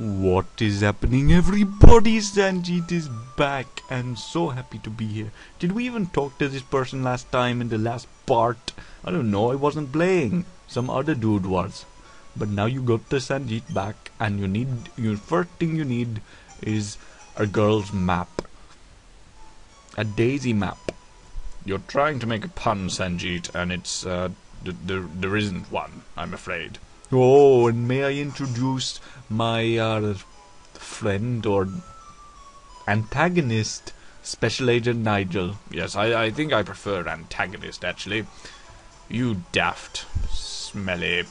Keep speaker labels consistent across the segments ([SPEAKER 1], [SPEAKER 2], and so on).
[SPEAKER 1] What is happening? Everybody, Sanjit is back and so happy to be here. Did we even talk to this person last time in the last part? I don't know, I wasn't playing. Some other dude was. But now you got the Sanjit back and you need, your first thing you need is a girl's map. A daisy map.
[SPEAKER 2] You're trying to make a pun, Sanjit, and it's, uh, there, there isn't one, I'm afraid.
[SPEAKER 1] Oh, and may I introduce my uh, friend or antagonist, Special Agent Nigel?
[SPEAKER 2] Yes, I, I think I prefer antagonist, actually. You daft, smelly.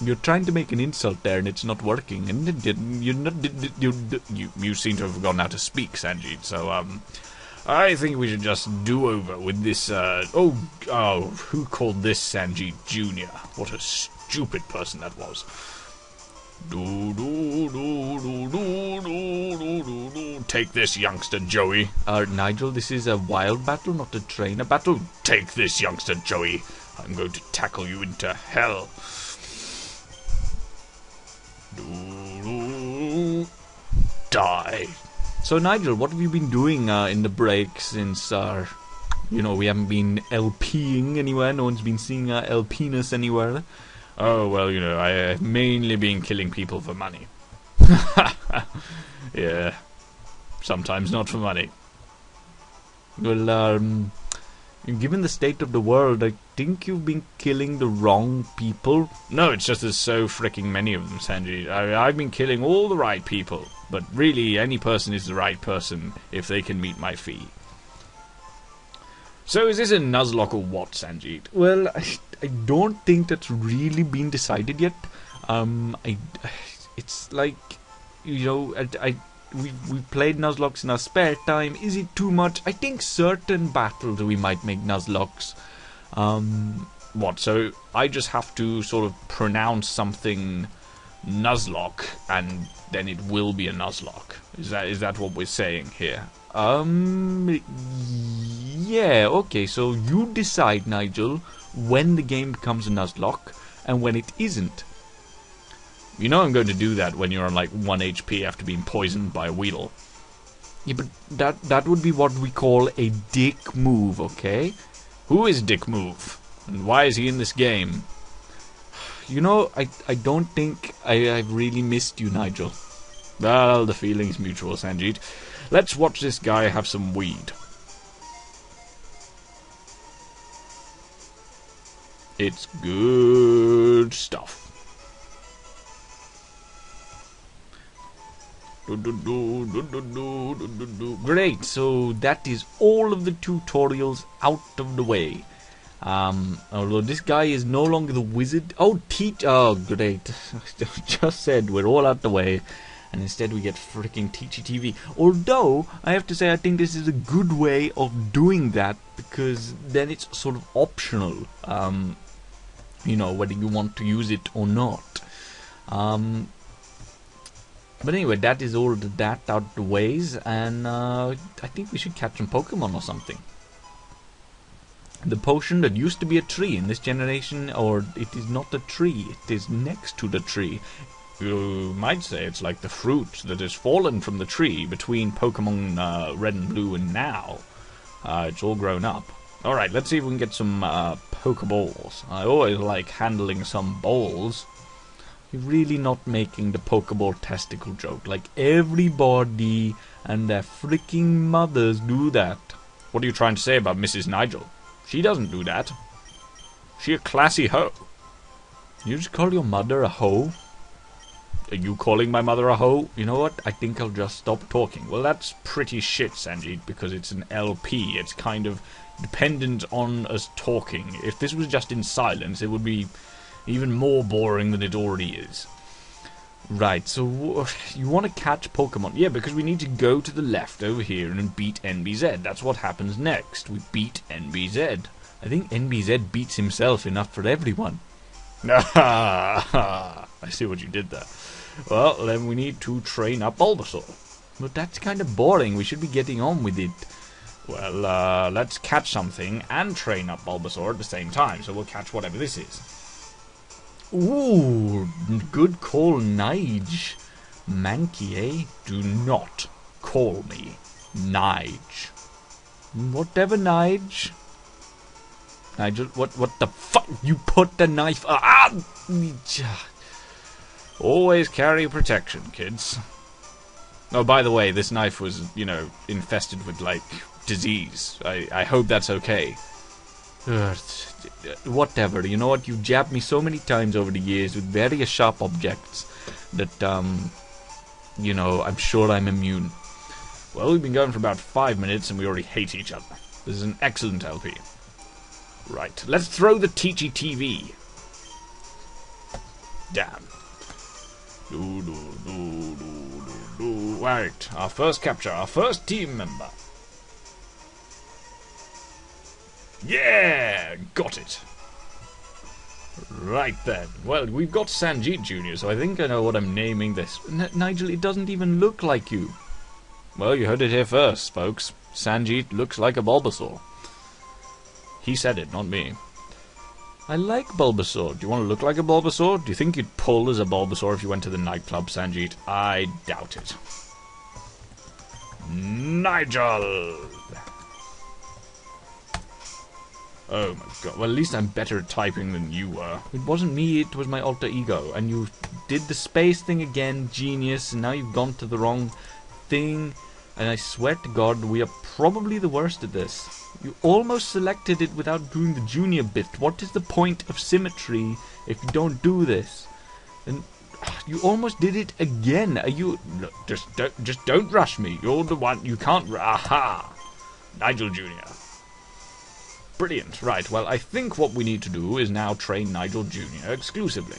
[SPEAKER 1] You're trying to make an insult there, and it's not working. And. You're not. You,
[SPEAKER 2] you, you seem to have forgotten how to speak, Sanjit. So, um, I think we should just do over with this. Uh, oh, oh, who called this Sanjit Junior? What a stupid person that was. Do, do, do, do, do, do, do, do, Take this, youngster Joey.
[SPEAKER 1] Uh, Nigel, this is a wild battle, not a trainer battle.
[SPEAKER 2] Take this, youngster Joey. I'm going to tackle you into hell. Do, do, die.
[SPEAKER 1] So, Nigel, what have you been doing uh, in the break since, uh, you know, we haven't been LPing anywhere? No one's been seeing uh, our LPness anywhere.
[SPEAKER 2] Oh, well, you know, I have mainly been killing people for money. yeah. Sometimes not for money.
[SPEAKER 1] Well, um, given the state of the world, I think you've been killing the wrong people.
[SPEAKER 2] No, it's just there's so freaking many of them, Sanji. I, I've been killing all the right people. But really, any person is the right person if they can meet my fee. So is this a Nuzlocke or what, Sanjit?
[SPEAKER 1] Well, I, I don't think that's really been decided yet. Um, I, it's like, you know, I, I we we played Nuzlockes in our spare time. Is it too much? I think certain battles we might make Nuzlockes. Um,
[SPEAKER 2] what? So I just have to sort of pronounce something Nuzlocke, and then it will be a Nuzlocke. Is that is that what we're saying here?
[SPEAKER 1] Um, yeah, okay, so you decide, Nigel, when the game becomes a Nuzlocke and when it isn't.
[SPEAKER 2] You know I'm going to do that when you're on like 1 HP after being poisoned by a Weedle.
[SPEAKER 1] Yeah, but that, that would be what we call a dick move, okay?
[SPEAKER 2] Who is Dick Move? And why is he in this game?
[SPEAKER 1] You know, I, I don't think I, I've really missed you, Nigel.
[SPEAKER 2] Well, the feeling's mutual, Sanjit. Let's watch this guy have some weed. It's good stuff.
[SPEAKER 1] Great, so that is all of the tutorials out of the way. Um, although this guy is no longer the wizard. Oh, teach. Oh, great. Just said we're all out the way and instead we get freaking Teachy TV. Although, I have to say, I think this is a good way of doing that because then it's sort of optional, um, you know, whether you want to use it or not. Um, but anyway, that is all the that out the ways, and uh, I think we should catch some Pokemon or something. The potion that used to be a tree in this generation, or it is not a tree, it is next to the tree.
[SPEAKER 2] You might say it's like the fruit that has fallen from the tree between Pokemon uh, Red and Blue and now. Uh, it's all grown up. Alright, let's see if we can get some uh, Pokeballs. I always like handling some balls.
[SPEAKER 1] You're really not making the Pokeball testicle joke. Like everybody and their freaking mothers do that.
[SPEAKER 2] What are you trying to say about Mrs. Nigel? She doesn't do that. She a classy hoe.
[SPEAKER 1] You just call your mother a hoe?
[SPEAKER 2] Are you calling my mother a hoe? You know what? I think I'll just stop talking. Well, that's pretty shit, Sanjit, because it's an LP. It's kind of dependent on us talking. If this was just in silence, it would be even more boring than it already is.
[SPEAKER 1] Right, so you want to catch Pokemon? Yeah, because we need to go to the left over here and beat NBZ. That's what happens next. We beat NBZ. I think NBZ beats himself enough for everyone.
[SPEAKER 2] I see what you did there. Well, then we need to train up Bulbasaur.
[SPEAKER 1] But that's kind of boring. We should be getting on with it.
[SPEAKER 2] Well, uh, let's catch something and train up Bulbasaur at the same time. So we'll catch whatever this is.
[SPEAKER 1] Ooh, good call, Nige. Mankey, eh?
[SPEAKER 2] Do not call me Nige.
[SPEAKER 1] Whatever, Nige. Nigel, what, what the fuck? You put the knife. Ah!
[SPEAKER 2] Always carry protection, kids. Oh, by the way, this knife was, you know, infested with, like, disease. I, I hope that's okay.
[SPEAKER 1] Whatever, you know what? You've jabbed me so many times over the years with various sharp objects that, um, you know, I'm sure I'm immune.
[SPEAKER 2] Well, we've been going for about five minutes and we already hate each other. This is an excellent LP. Right, let's throw the Teachy TV. Damn. Do, do, do, do, do, do. Right, our first capture, our first team member. Yeah, got it. Right then. Well, we've got Sanjit Jr., so I think I know what I'm naming this.
[SPEAKER 1] N Nigel, it doesn't even look like you.
[SPEAKER 2] Well, you heard it here first, folks. Sanjit looks like a Bulbasaur. He said it, not me.
[SPEAKER 1] I like Bulbasaur.
[SPEAKER 2] Do you want to look like a Bulbasaur? Do you think you'd pull as a Bulbasaur if you went to the nightclub, Sanjit? I doubt it. Nigel! Oh my god. Well, at least I'm better at typing than you were.
[SPEAKER 1] It wasn't me, it was my alter ego. And you did the space thing again, genius, and now you've gone to the wrong thing. And I swear to God, we are probably the worst at this. You almost selected it without doing the junior bit. What is the point of symmetry if you don't do this? And ah, you almost did it again. Are you?
[SPEAKER 2] Look, just don't, just don't rush me. You're the one. You can't. Aha, Nigel Junior. Brilliant. Right. Well, I think what we need to do is now train Nigel Junior exclusively.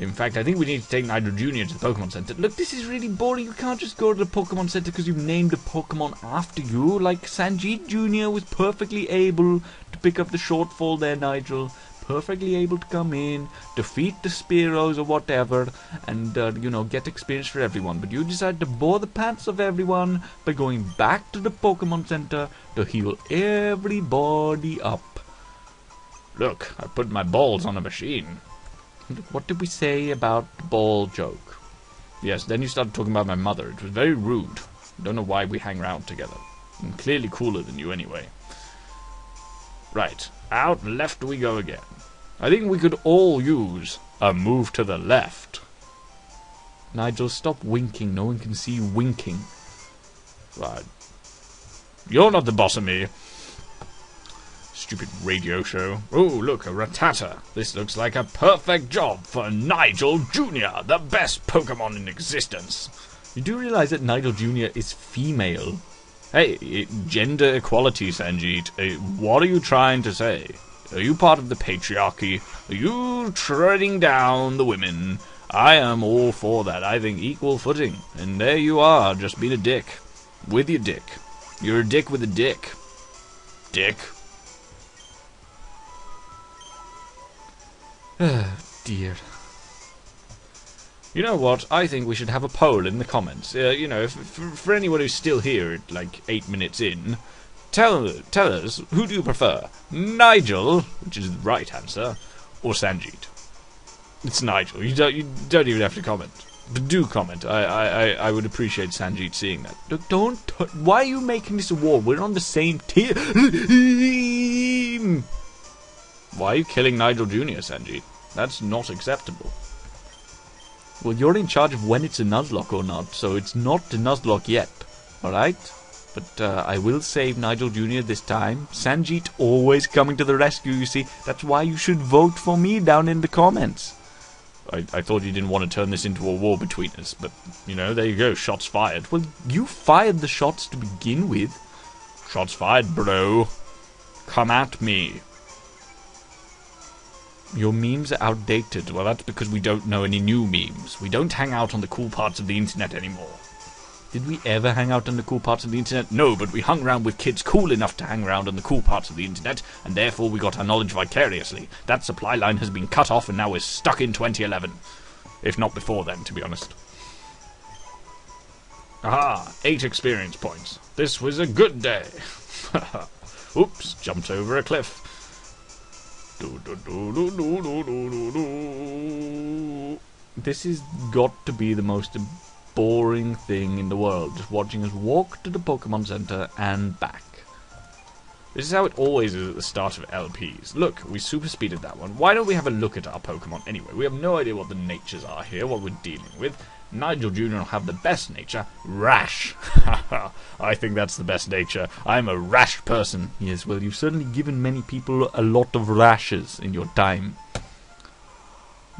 [SPEAKER 2] In fact, I think we need to take Nigel Jr. to the Pokemon Center.
[SPEAKER 1] Look, this is really boring. You can't just go to the Pokemon Center because you've named a Pokemon after you. Like, Sanjit Jr. was perfectly able to pick up the shortfall there, Nigel. Perfectly able to come in, defeat the Spearows or whatever, and, uh, you know, get experience for everyone. But you decided to bore the pants of everyone by going back to the Pokemon Center to heal everybody up.
[SPEAKER 2] Look, I put my balls on a machine.
[SPEAKER 1] What did we say about the ball joke?
[SPEAKER 2] Yes, then you started talking about my mother. It was very rude. Don't know why we hang around together. I'm clearly cooler than you anyway. Right, out left we go again. I think we could all use a move to the left.
[SPEAKER 1] Nigel, stop winking. No one can see you winking.
[SPEAKER 2] Right. You're not the boss of me. Stupid radio show. Oh, look, a Rattata. This looks like a perfect job for Nigel Jr., the best Pokemon in existence.
[SPEAKER 1] You do realize that Nigel Jr. is female?
[SPEAKER 2] Hey, gender equality, Sanjit. Uh, what are you trying to say? Are you part of the patriarchy? Are you treading down the women? I am all for that. I think equal footing. And there you are, just being a dick. With your dick. You're a dick with a dick. Dick.
[SPEAKER 1] dear.
[SPEAKER 2] You know what? I think we should have a poll in the comments. Uh, you know, for, anyone who's still here at like eight minutes in, tell tell us who do you prefer, Nigel, which is the right answer, or Sanjit. It's Nigel. You don't you don't even have to comment, but do comment. I I, I would appreciate Sanjit seeing that.
[SPEAKER 1] Don't. Why are you making this a war? We're on the same team.
[SPEAKER 2] Why are you killing Nigel Jr., Sanjit? That's not acceptable.
[SPEAKER 1] Well, you're in charge of when it's a Nuzlocke or not, so it's not a Nuzlocke yet. Alright? But uh, I will save Nigel Jr. this time. Sanjit always coming to the rescue, you see. That's why you should vote for me down in the comments.
[SPEAKER 2] I, I thought you didn't want to turn this into a war between us, but, you know, there you go, shots fired.
[SPEAKER 1] Well, you fired the shots to begin with.
[SPEAKER 2] Shots fired, bro. Come at me.
[SPEAKER 1] Your memes are outdated.
[SPEAKER 2] Well, that's because we don't know any new memes. We don't hang out on the cool parts of the internet anymore.
[SPEAKER 1] Did we ever hang out on the cool parts of the internet?
[SPEAKER 2] No, but we hung around with kids cool enough to hang around on the cool parts of the internet, and therefore we got our knowledge vicariously. That supply line has been cut off, and now we're stuck in 2011. If not before then, to be honest. Aha, eight experience points. This was a good day. Oops, jumped over a cliff. Do, do, do,
[SPEAKER 1] this has got to be the most boring thing in the world, just watching us walk to the Pokemon Center and back.
[SPEAKER 2] This is how it always is at the start of LPs. Look, we super speeded that one. Why don't we have a look at our Pokemon anyway? We have no idea what the natures are here, what we're dealing with. Nigel Jr. will have the best nature, rash. I think that's the best nature. I'm a rash person.
[SPEAKER 1] Yes, well, you've certainly given many people a lot of rashes in your time.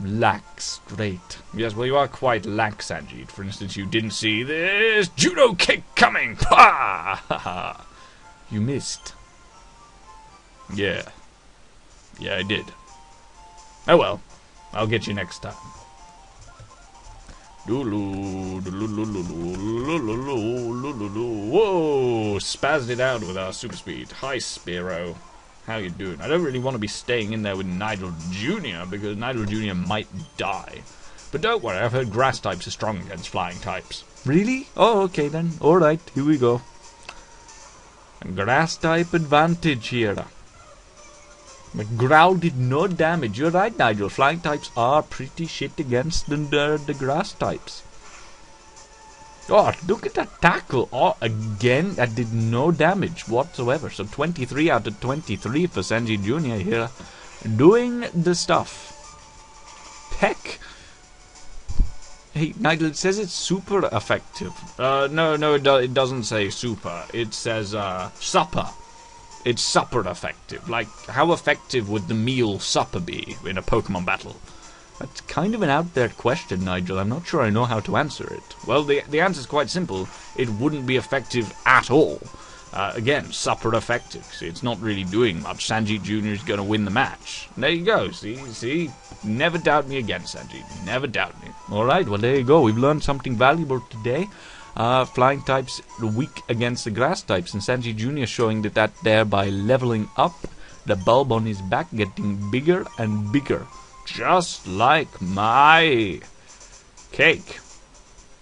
[SPEAKER 1] Lax, great.
[SPEAKER 2] Yes, well, you are quite lax, Sanjit. For instance, you didn't see this judo kick coming. Ha!
[SPEAKER 1] you missed.
[SPEAKER 2] Yeah. Yeah, I did. Oh well. I'll get you next time. Whoa! Spazzed it out with our super speed. Hi, Spearow. How you doing? I don't really want to be staying in there with Nigel Jr. because Nigel Jr. might die. But don't worry, I've heard grass types are strong against flying types.
[SPEAKER 1] Really? Oh, okay then. Alright, here we go. Grass type advantage here. McGrowl did no damage. You're right, Nigel. Flying types are pretty shit against the, the, the grass types. Oh, look at that tackle. Oh, again, that did no damage whatsoever. So 23 out of 23 for Sanji Jr. here. Doing the stuff. Peck. Hey, Nigel, it says it's super effective.
[SPEAKER 2] Uh, no, no, it, do it doesn't say super. It says, uh, supper it's supper effective. Like, how effective would the meal supper be in a Pokemon battle?
[SPEAKER 1] That's kind of an out there question, Nigel. I'm not sure I know how to answer it.
[SPEAKER 2] Well, the the answer's quite simple. It wouldn't be effective at all. Uh, again, supper effective. See, it's not really doing much. Sanjit Jr. is going to win the match. There you go. See, see. Never doubt me again, Sanjit. Never doubt me.
[SPEAKER 1] All right. Well, there you go. We've learned something valuable today uh, flying types weak against the grass types, and Sanji Jr. showing that that there by leveling up, the bulb on his back getting bigger and bigger, just like my cake.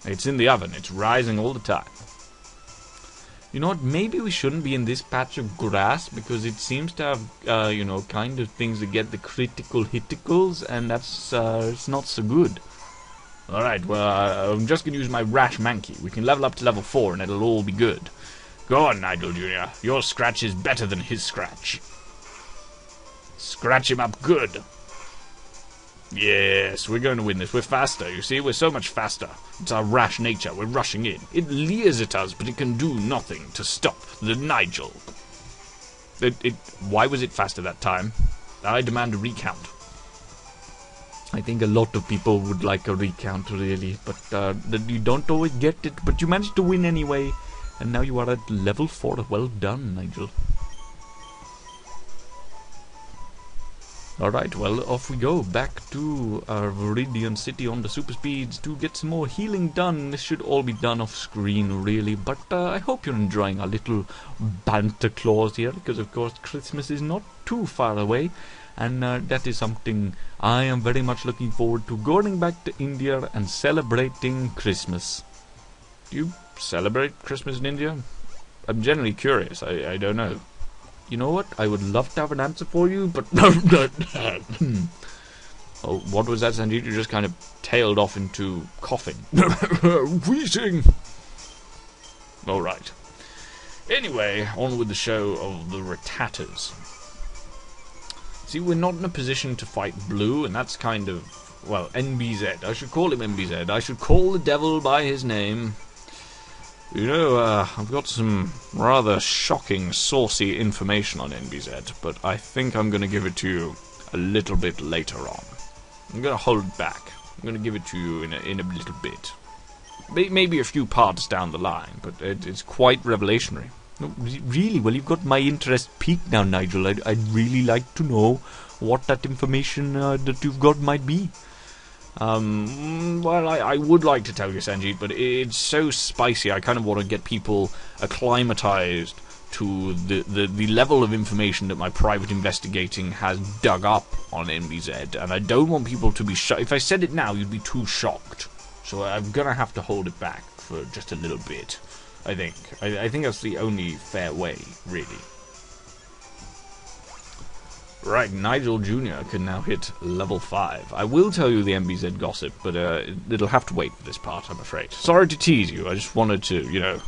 [SPEAKER 1] It's in the oven, it's rising all the time. You know what? Maybe we shouldn't be in this patch of grass because it seems to have, uh, you know, kind of things that get the critical hiticles, and that's uh, it's not so good.
[SPEAKER 2] Alright, well, uh, I'm just gonna use my Rash Mankey. We can level up to level 4 and it'll all be good. Go on, Nigel Jr. Your scratch is better than his scratch. Scratch him up good. Yes, we're going to win this. We're faster, you see? We're so much faster. It's our rash nature. We're rushing in. It leers at us, but it can do nothing to stop the Nigel. It, it, why was it faster that time? I demand a recount.
[SPEAKER 1] I think a lot of people would like a recount, really, but uh, you don't always get it. But you managed to win anyway, and now you are at level 4. Well done, Nigel. Alright, well, off we go, back to our Viridian City on the super speeds to get some more healing done. This should all be done off screen, really, but uh, I hope you're enjoying our little banter clause here, because of course Christmas is not too far away and uh, that is something I am very much looking forward to going back to India and celebrating Christmas.
[SPEAKER 2] Do you celebrate Christmas in India? I'm generally curious. I, I don't know.
[SPEAKER 1] You know what? I would love to have an answer for you, but no, no.
[SPEAKER 2] oh, what was that, Sanjit? You just kind of tailed off into coughing.
[SPEAKER 1] Wheezing.
[SPEAKER 2] All right. Anyway, on with the show of the Rattatas. See, we're not in a position to fight Blue, and that's kind of, well, NBZ. I should call him NBZ. I should call the devil by his name. You know, uh, I've got some rather shocking, saucy information on NBZ, but I think I'm going to give it to you a little bit later on. I'm going to hold back. I'm going to give it to you in a, in a little bit. Maybe a few parts down the line, but it, it's quite revelationary.
[SPEAKER 1] No, really? Well, you've got my interest peaked now, Nigel. I'd, I'd really like to know what that information uh, that you've got might be.
[SPEAKER 2] Um, well, I, I would like to tell you, Sanjit, but it's so spicy. I kind of want to get people acclimatized to the, the, the level of information that my private investigating has dug up on MBZ, and I don't want people to be shocked. If I said it now, you'd be too shocked. So I'm gonna have to hold it back for just a little bit. I think. I, I think that's the only fair way, really.
[SPEAKER 1] Right, Nigel Jr. can now hit level 5. I will tell you the MBZ gossip, but uh, it'll have to wait for this part, I'm afraid. Sorry to tease you, I just wanted to, you know...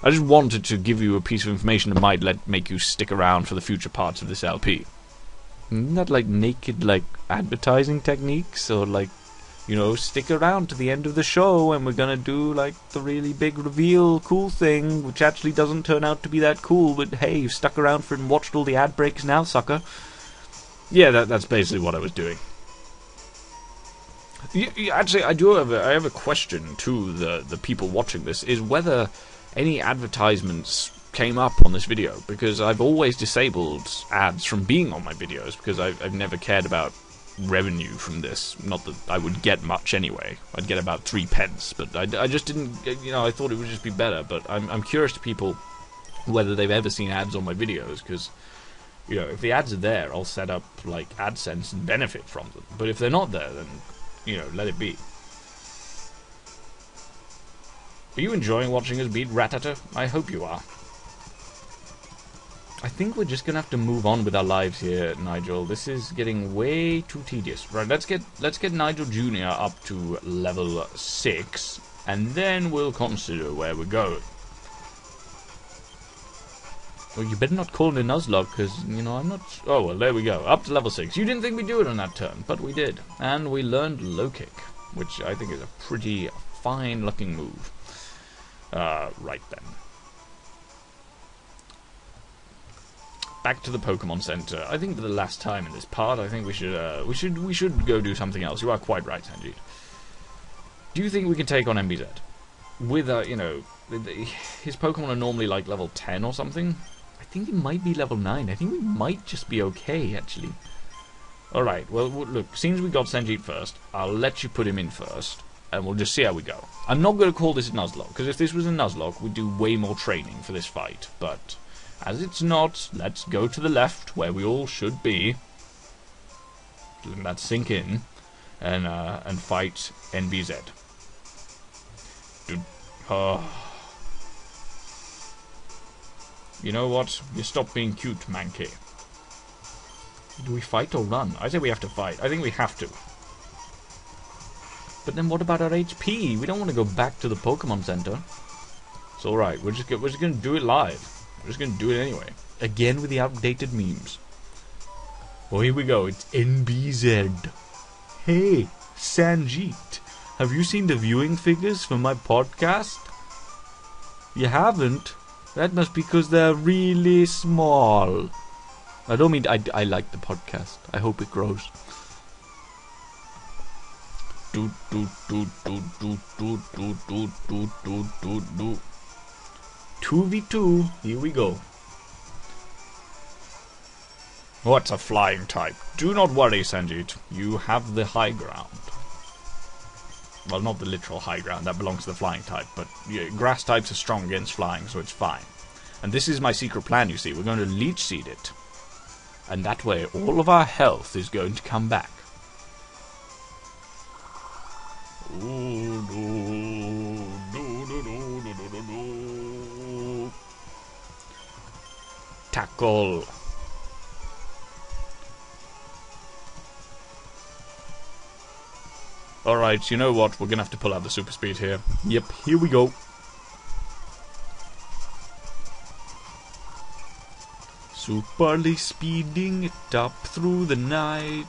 [SPEAKER 1] I just wanted to give you a piece of information that might let make you stick around for the future parts of this LP. Isn't that like naked, like, advertising techniques? Or like, you know, stick around to the end of the show and we're gonna do, like, the really big reveal cool thing, which actually doesn't turn out to be that cool, but hey, you've stuck around for and watched all the ad breaks now, sucker. Yeah, that, that's basically what I was doing. You, you, actually, I do have a, I have a question to the the people watching this: is whether any advertisements came up on this video because I've always disabled ads from being on my videos because I've, I've never cared about revenue from this. Not that I would get much anyway. I'd get about three pence, but I, I just didn't. Uh, you know, I thought it would just be better. But I'm I'm curious to people whether they've ever seen ads on my videos because you know, if the ads are there, I'll set up like AdSense and benefit from them. But if they're not there, then you know, let it be. Are you enjoying watching us beat Rattata? I hope you are. I think we're just gonna have to move on with our lives here, Nigel. This is getting way too tedious. Right, let's get let's get Nigel Jr. up to level six, and then we'll consider where we go. Well, you better not call it Nuzlocke, because, you know, I'm not... Oh, well, there we go. Up to level 6. You didn't think we'd do it on that turn, but we did. And we learned low kick, which I think is a pretty fine-looking move. Uh, right then. Back to the Pokemon Center. I think for the last time in this part, I think we should, uh, we should, we should go do something else. You are quite right, Sanjit. Do you think we can take on MBZ? With, uh, you know, his Pokemon are normally like level 10 or something I think he might be level 9. I think we might just be okay, actually. Alright, well, look, since we got Sanjit first, I'll let you put him in first, and we'll just see how we go. I'm not going to call this a Nuzlocke, because if this was a Nuzlocke, we'd do way more training for this fight, but as it's not, let's go to the left, where we all should be. Let that sink in, and, uh, and fight NBZ. Dude, oh... You know what? You stop being cute, Mankey. Do we fight or run? I say we have to fight. I think we have to. But then what about our HP? We don't want to go back to the Pokemon Center. It's alright. We're just, we're just going to do it live. We're just going to do it anyway. Again with the outdated memes. Well, here we go. It's NBZ. Hey, Sanjit. Have you seen the viewing figures for my podcast? You haven't? That must be because they're really small. I don't mean I, I like the podcast. I hope it grows. Do do do do do do do do do do do do. Two v two. Here we go. What's a flying type? Do not worry, Sanjit. You have the high ground. Well, not the literal high ground, that belongs to the flying type, but yeah, grass types are strong against flying, so it's fine. And this is my secret plan, you see. We're going to leech seed it. And that way, all of our health is going to come back. Alright, you know what? We're gonna have to pull out the super speed here. Yep, here we go. Superly speeding it up through the night,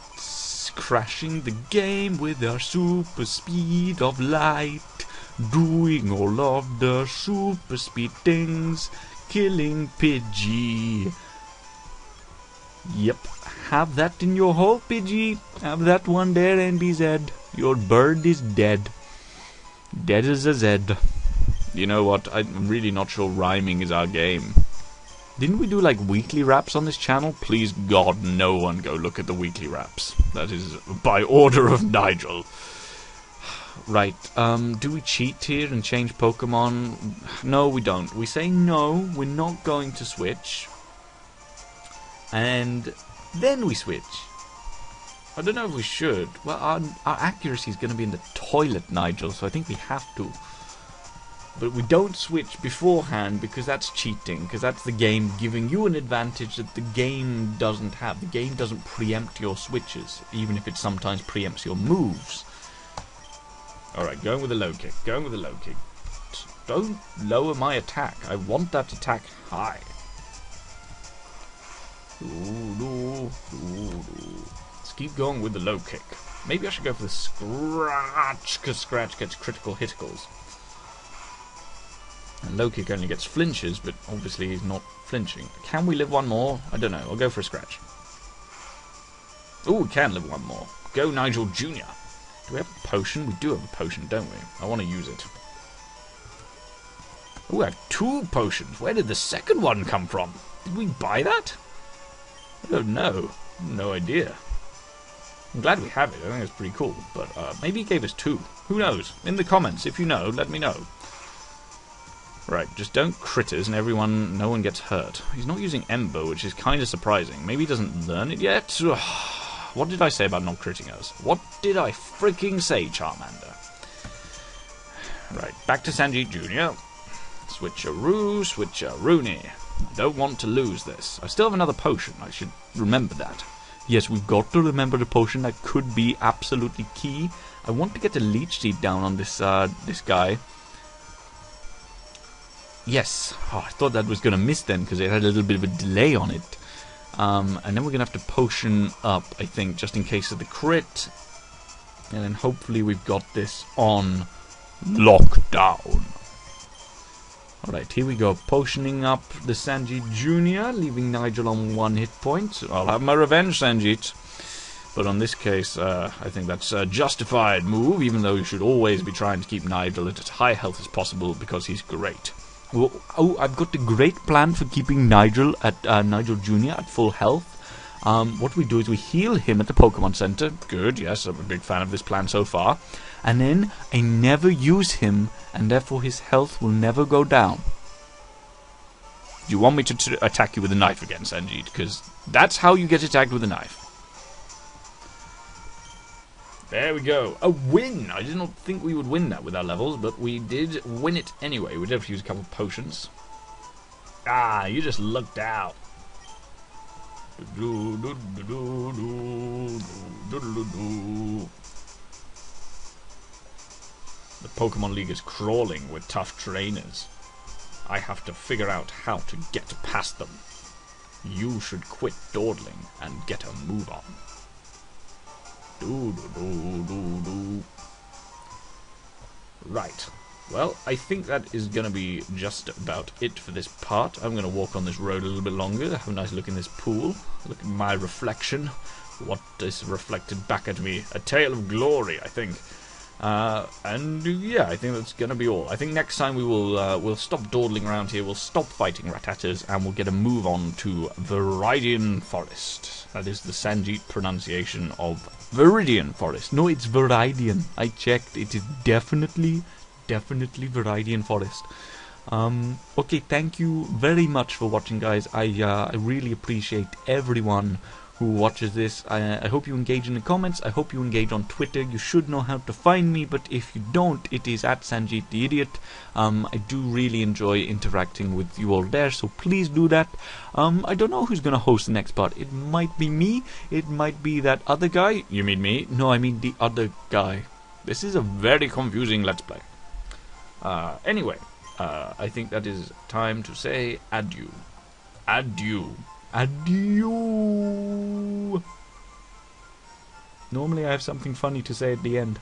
[SPEAKER 1] crashing the game with our super speed of light, doing all of the super speed things, killing Pidgey. Yep, have that in your hole, Pidgey. Have that one there, and NBZ. Your bird is dead. Dead as a Z. You know what? I'm really not sure rhyming is our game. Didn't we do like weekly raps on this channel? Please God, no one go look at the weekly raps. That is by order of Nigel. Right, um, do we cheat here and change Pokemon? No, we don't. We say no, we're not going to switch. And then we switch. I don't know if we should. Well, our, our accuracy is going to be in the toilet, Nigel, so I think we have to. But we don't switch beforehand because that's cheating, because that's the game giving you an advantage that the game doesn't have. The game doesn't preempt your switches, even if it sometimes preempts your moves. Alright, going with the low kick, going with the low kick. Don't lower my attack. I want that attack high. Let's keep going with the low kick. Maybe I should go for the scratch, because scratch gets critical hiticals. And low kick only gets flinches, but obviously he's not flinching. Can we live one more? I don't know. I'll go for a scratch. Oh, we can live one more. Go Nigel Jr. Do we have a potion? We do have a potion, don't we? I want to use it. Oh, we have two potions. Where did the second one come from? Did we buy that? I don't know. No idea. I'm glad we have it. I think it's pretty cool. But uh, maybe he gave us two. Who knows? In the comments, if you know, let me know. Right, just don't critters and everyone, no one gets hurt. He's not using Ember, which is kind of surprising. Maybe he doesn't learn it yet? What did I say about not critting us? What did I freaking say, Charmander? Right, back to Sanjit Jr. Switcheroo, switcheroony. I don't want to lose this. I still have another potion. I should remember that. Yes, we've got to remember the potion. That could be absolutely key. I want to get a leech seed down on this uh, this guy. Yes. Oh, I thought that was going to miss then because it had a little bit of a delay on it. Um, and then we're going to have to potion up, I think, just in case of the crit. And then hopefully we've got this on lockdown. Alright, here we go. Potioning up the Sanji Jr., leaving Nigel on one hit point. I'll have my revenge, Sanjit. But on this case, uh, I think that's a justified move, even though you should always be trying to keep Nigel at as high health as possible because he's great. Well, oh, I've got a great plan for keeping Nigel at uh, Nigel Jr. at full health. Um, what we do is we heal him at the Pokemon Center. Good, yes, I'm a big fan of this plan so far. And then I never use him, and therefore his health will never go down. You want me to attack you with a knife again, Sanjit? Because that's how you get attacked with a knife. There we go. A win! I did not think we would win that with our levels, but we did win it anyway. We did have to use a couple of potions. Ah, you just lucked out. The Pokemon League is crawling with tough trainers. I have to figure out how to get past them. You should quit dawdling and get a move on. Do, do, do, do. Right. Well, I think that is going to be just about it for this part. I'm going to walk on this road a little bit longer, have a nice look in this pool, look at my reflection, what is reflected back at me. A tale of glory, I think. Uh, and yeah, I think that's gonna be all. I think next time we will uh, we'll stop dawdling around here. We'll stop fighting Rattatas, and we'll get a move on to Viridian Forest. That is the Sanjit pronunciation of Viridian Forest. No, it's Viridian. I checked. It is definitely, definitely Viridian Forest. Um, okay, thank you very much for watching, guys. I uh, I really appreciate everyone who watches this. I, I, hope you engage in the comments. I hope you engage on Twitter. You should know how to find me, but if you don't, it is at Sanjit the Idiot. Um, I do really enjoy interacting with you all there, so please do that. Um, I don't know who's going to host the next part. It might be me. It might be that other guy. You mean me? No, I mean the other guy. This is a very confusing Let's Play. Uh, anyway, uh, I think that is time to say adieu. Adieu. Adieu. Normally I have something funny to say at the end.